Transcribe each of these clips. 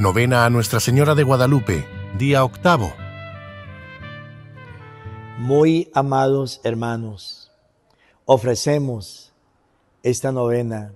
Novena a Nuestra Señora de Guadalupe, día octavo. Muy amados hermanos, ofrecemos esta novena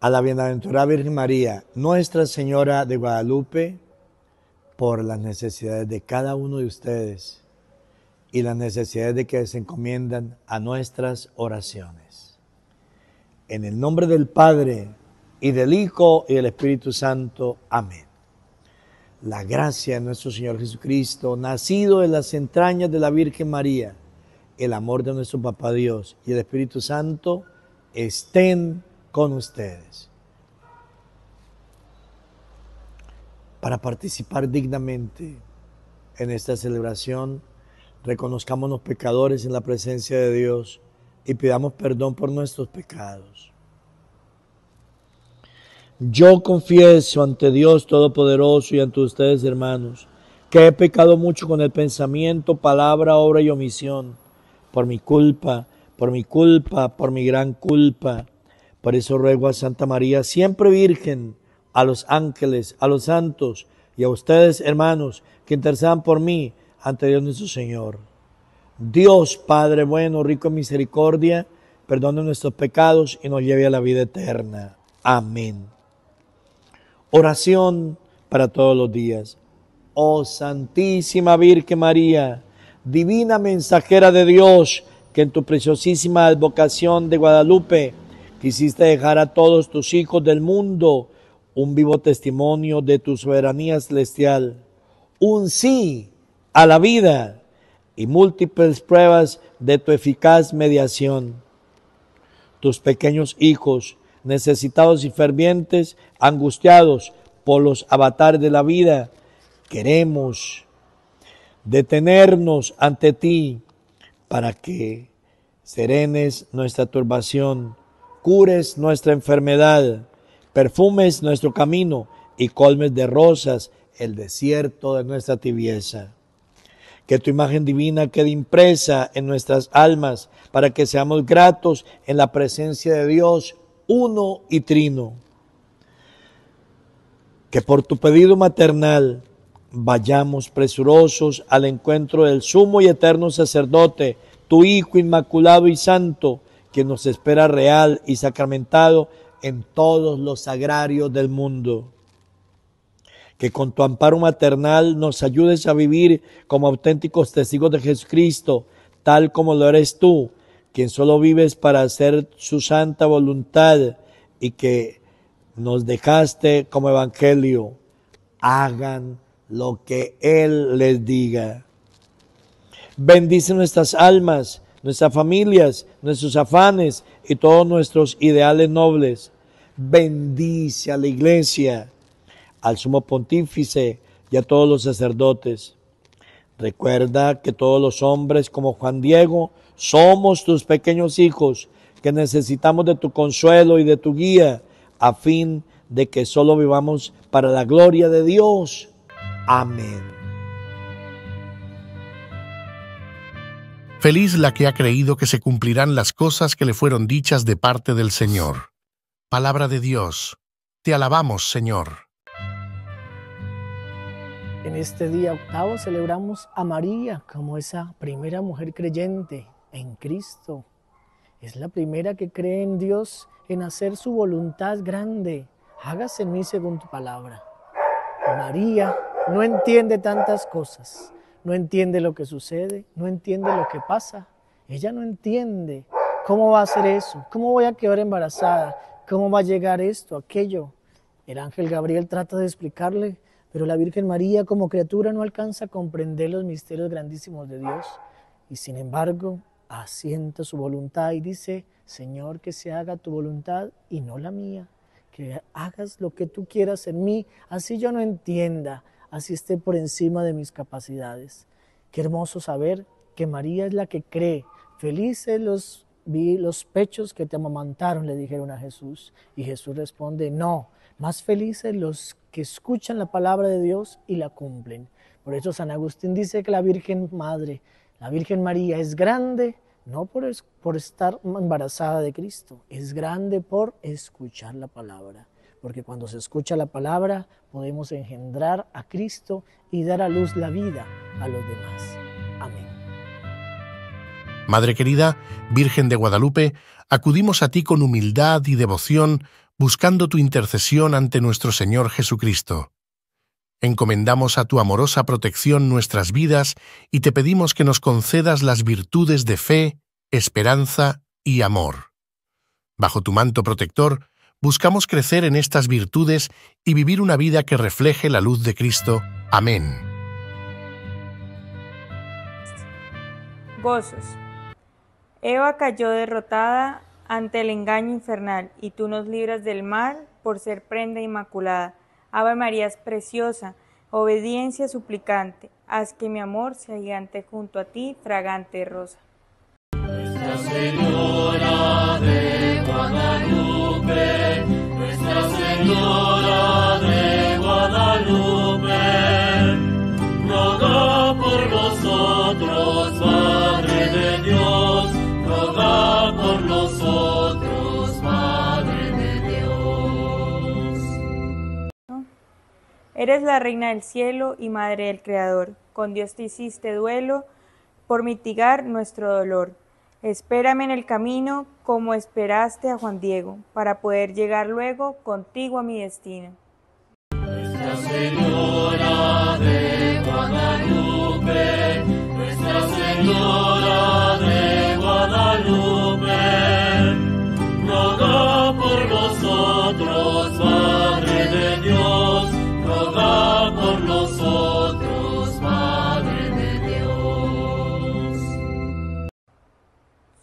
a la bienaventurada Virgen María, Nuestra Señora de Guadalupe, por las necesidades de cada uno de ustedes y las necesidades de que se encomiendan a nuestras oraciones. En el nombre del Padre, y del Hijo y del Espíritu Santo. Amén. La gracia de nuestro Señor Jesucristo, nacido de las entrañas de la Virgen María, el amor de nuestro Papá Dios y el Espíritu Santo estén con ustedes. Para participar dignamente en esta celebración, reconozcamos los pecadores en la presencia de Dios y pidamos perdón por nuestros pecados. Yo confieso ante Dios Todopoderoso y ante ustedes, hermanos, que he pecado mucho con el pensamiento, palabra, obra y omisión, por mi culpa, por mi culpa, por mi gran culpa. Por eso ruego a Santa María, siempre Virgen, a los ángeles, a los santos y a ustedes, hermanos, que intercedan por mí ante Dios nuestro Señor. Dios Padre bueno, rico en misericordia, perdone nuestros pecados y nos lleve a la vida eterna. Amén. Oración para todos los días. Oh Santísima Virgen María, divina mensajera de Dios, que en tu preciosísima advocación de Guadalupe quisiste dejar a todos tus hijos del mundo un vivo testimonio de tu soberanía celestial, un sí a la vida y múltiples pruebas de tu eficaz mediación. Tus pequeños hijos, necesitados y fervientes, angustiados por los avatares de la vida, queremos detenernos ante ti para que serenes nuestra turbación, cures nuestra enfermedad, perfumes nuestro camino y colmes de rosas el desierto de nuestra tibieza. Que tu imagen divina quede impresa en nuestras almas para que seamos gratos en la presencia de Dios uno y trino. Que por tu pedido maternal vayamos presurosos al encuentro del sumo y eterno sacerdote, tu Hijo inmaculado y santo, que nos espera real y sacramentado en todos los sagrarios del mundo. Que con tu amparo maternal nos ayudes a vivir como auténticos testigos de Jesucristo, tal como lo eres tú, quien solo vives para hacer su santa voluntad y que nos dejaste como evangelio, hagan lo que Él les diga. Bendice nuestras almas, nuestras familias, nuestros afanes y todos nuestros ideales nobles. Bendice a la iglesia, al sumo pontífice y a todos los sacerdotes. Recuerda que todos los hombres como Juan Diego somos tus pequeños hijos que necesitamos de tu consuelo y de tu guía a fin de que solo vivamos para la gloria de Dios. Amén. Feliz la que ha creído que se cumplirán las cosas que le fueron dichas de parte del Señor. Palabra de Dios. Te alabamos, Señor. En este día octavo celebramos a María como esa primera mujer creyente en Cristo. Es la primera que cree en Dios, en hacer su voluntad grande. Hágase en mí según tu palabra. María no entiende tantas cosas, no entiende lo que sucede, no entiende lo que pasa. Ella no entiende cómo va a ser eso, cómo voy a quedar embarazada, cómo va a llegar esto, aquello. El ángel Gabriel trata de explicarle, pero la Virgen María como criatura no alcanza a comprender los misterios grandísimos de Dios. Y sin embargo, asienta su voluntad y dice, Señor, que se haga tu voluntad y no la mía, que hagas lo que tú quieras en mí, así yo no entienda, así esté por encima de mis capacidades. Qué hermoso saber que María es la que cree. Felices los, vi los pechos que te amamantaron, le dijeron a Jesús. Y Jesús responde, no, más felices los que escuchan la palabra de Dios y la cumplen. Por eso San Agustín dice que la Virgen Madre la Virgen María es grande no por, por estar embarazada de Cristo, es grande por escuchar la palabra, porque cuando se escucha la palabra podemos engendrar a Cristo y dar a luz la vida a los demás. Madre querida, Virgen de Guadalupe, acudimos a ti con humildad y devoción, buscando tu intercesión ante nuestro Señor Jesucristo. Encomendamos a tu amorosa protección nuestras vidas y te pedimos que nos concedas las virtudes de fe, esperanza y amor. Bajo tu manto protector, buscamos crecer en estas virtudes y vivir una vida que refleje la luz de Cristo. Amén. Gozos. Eva cayó derrotada ante el engaño infernal, y tú nos libras del mal por ser prenda inmaculada. Ave María es preciosa, obediencia suplicante, haz que mi amor se gigante junto a ti, fragante rosa. Nuestra Señora de Guadalupe, Nuestra Señora Eres la reina del cielo y madre del Creador. Con Dios te hiciste duelo por mitigar nuestro dolor. Espérame en el camino como esperaste a Juan Diego, para poder llegar luego contigo a mi destino. Nuestra Señora de Guadalupe, Nuestra Señora de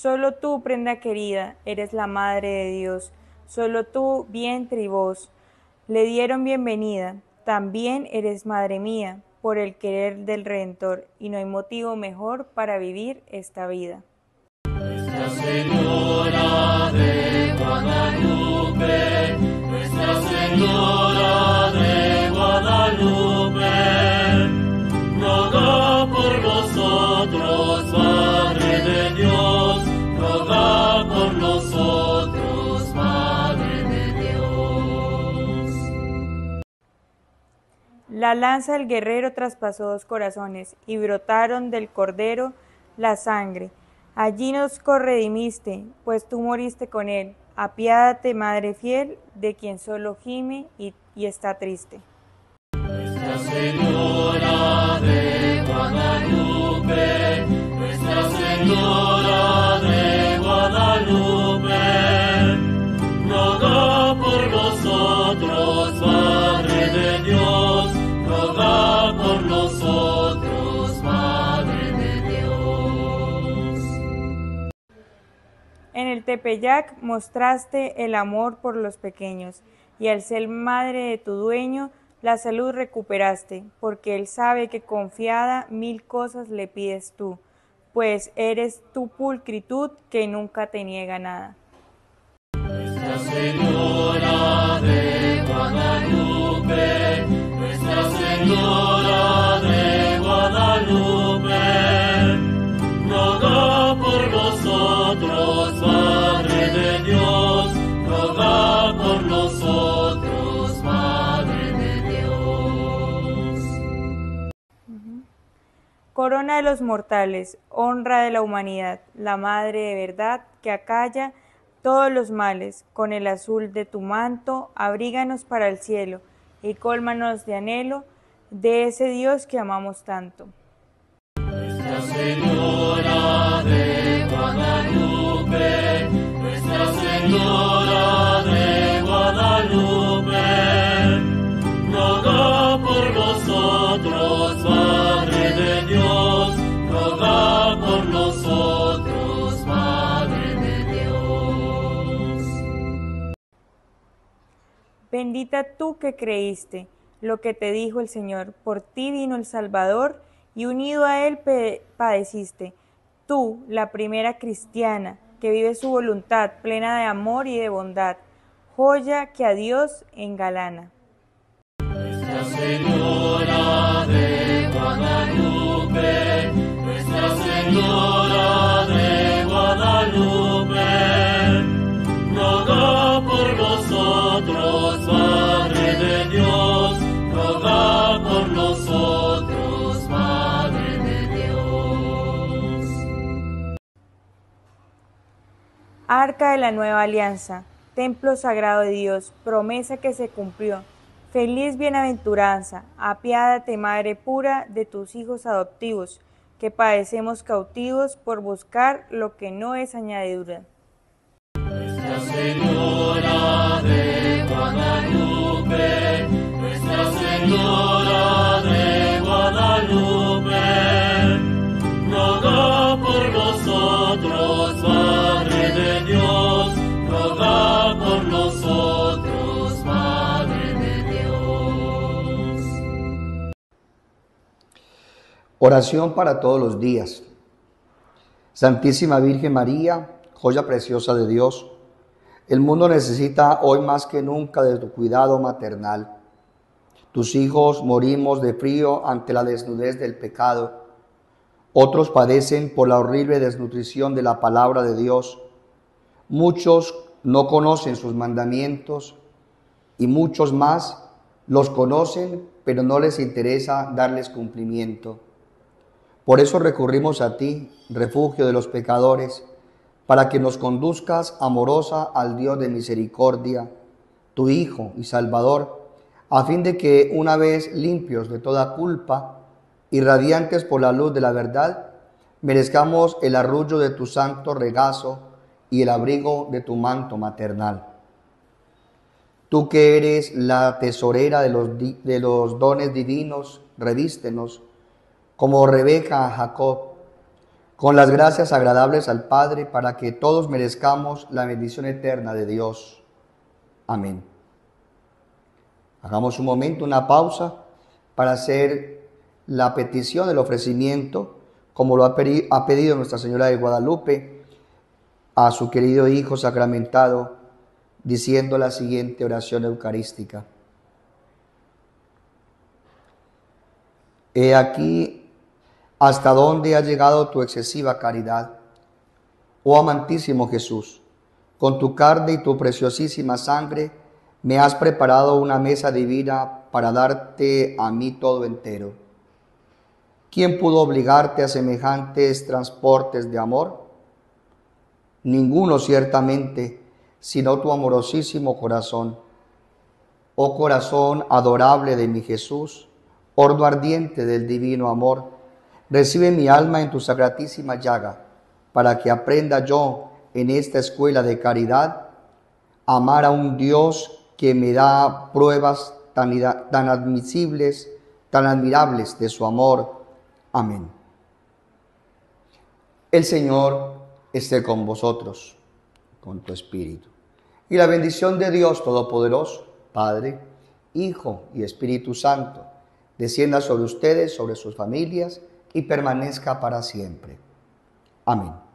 Solo tú, prenda querida, eres la madre de Dios. Solo tú, vientre y voz, le dieron bienvenida. También eres madre mía, por el querer del Redentor, y no hay motivo mejor para vivir esta vida. Nuestra Señora de Guadalupe, Nuestra Señora de Guadalupe, La lanza del guerrero traspasó dos corazones, y brotaron del cordero la sangre. Allí nos corredimiste, pues tú moriste con él. Apiádate, Madre fiel, de quien solo gime y, y está triste. Nuestra Señora de Guadalupe, Nuestra Señora Tepeyac mostraste el amor por los pequeños, y al ser madre de tu dueño, la salud recuperaste, porque él sabe que confiada mil cosas le pides tú, pues eres tu pulcritud que nunca te niega nada. Nuestra Señora de Guadalupe, Nuestra Señora Corona de los mortales, honra de la humanidad, la madre de verdad que acalla todos los males, con el azul de tu manto, abríganos para el cielo y cólmanos de anhelo de ese Dios que amamos tanto. Nuestra Señora de Guadalupe, Nuestra Señora Bendita tú que creíste lo que te dijo el Señor, por ti vino el Salvador y unido a él padeciste. Tú, la primera cristiana, que vive su voluntad plena de amor y de bondad, joya que a Dios engalana. Señora de Guadalupe, Nuestra Señora Arca de la nueva alianza, templo sagrado de Dios, promesa que se cumplió. Feliz bienaventuranza, apiádate, Madre pura, de tus hijos adoptivos, que padecemos cautivos por buscar lo que no es añadidura. Nuestra Señora de Guadalupe, Nuestra Señora Oración para todos los días. Santísima Virgen María, joya preciosa de Dios, el mundo necesita hoy más que nunca de tu cuidado maternal. Tus hijos morimos de frío ante la desnudez del pecado. Otros padecen por la horrible desnutrición de la palabra de Dios. Muchos no conocen sus mandamientos y muchos más los conocen, pero no les interesa darles cumplimiento. Por eso recurrimos a ti, refugio de los pecadores, para que nos conduzcas amorosa al Dios de misericordia, tu Hijo y Salvador, a fin de que una vez limpios de toda culpa y radiantes por la luz de la verdad, merezcamos el arrullo de tu santo regazo y el abrigo de tu manto maternal. Tú que eres la tesorera de los, de los dones divinos, revístenos, como Rebeca a Jacob, con las gracias agradables al Padre, para que todos merezcamos la bendición eterna de Dios. Amén. Hagamos un momento, una pausa, para hacer la petición del ofrecimiento, como lo ha ha pedido Nuestra Señora de Guadalupe a su querido Hijo sacramentado, diciendo la siguiente oración eucarística. He aquí hasta dónde ha llegado tu excesiva caridad. Oh amantísimo Jesús, con tu carne y tu preciosísima sangre me has preparado una mesa divina para darte a mí todo entero. ¿Quién pudo obligarte a semejantes transportes de amor? Ninguno ciertamente, sino tu amorosísimo corazón. Oh corazón adorable de mi Jesús, horno ardiente del divino amor, recibe mi alma en tu sacratísima llaga, para que aprenda yo en esta escuela de caridad a amar a un Dios que me da pruebas tan, tan admisibles, tan admirables de su amor. Amén. El Señor esté con vosotros, con tu espíritu. Y la bendición de Dios Todopoderoso, Padre, Hijo y Espíritu Santo, descienda sobre ustedes, sobre sus familias y permanezca para siempre. Amén.